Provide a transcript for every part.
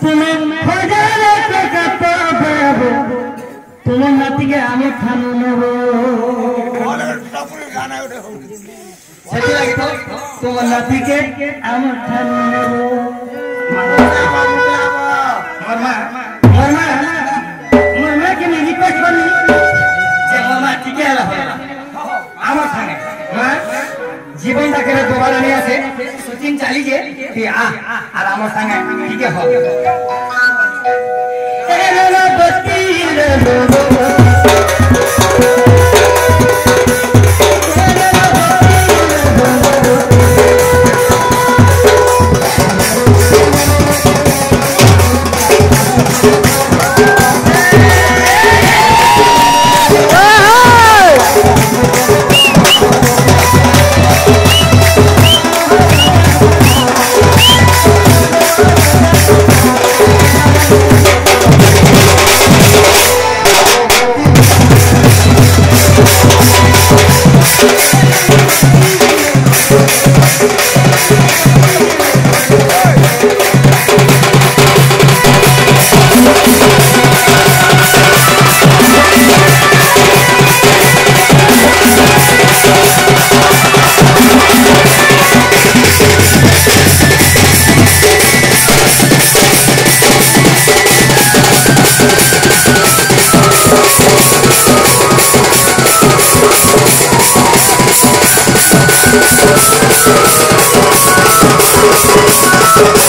তুমি তুমি নাতিকে আমি খানো নেব। তোমার নাতিকে আমার খানো নেব। জীবন ডাকের দোবার নিয়ে আছে। সচিন চালি যে আর আমার সঙ্গে ঠিক হবে।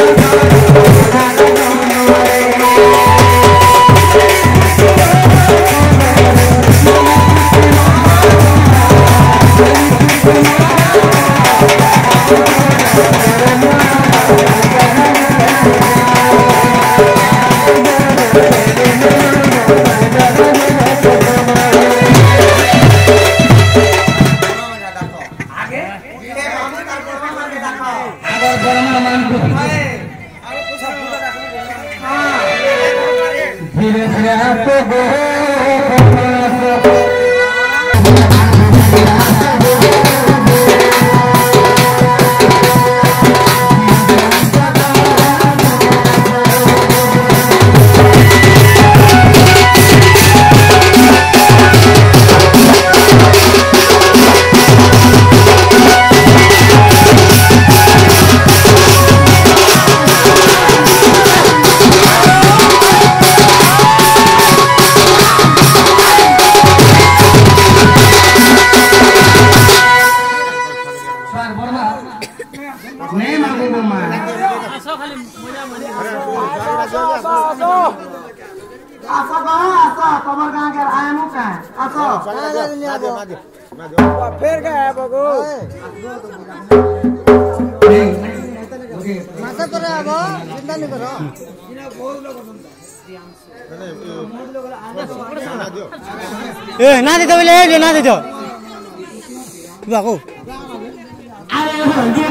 के बैठी Thank you. नहीं मांगूँगा मैं आशा कहाँ आशा कमर कहाँ गया आया मुँह कहाँ आशा फिर गया बगो मसा करो अब चिंता नहीं करो ए, ना दे दो ले ना दे दो तू आको 会有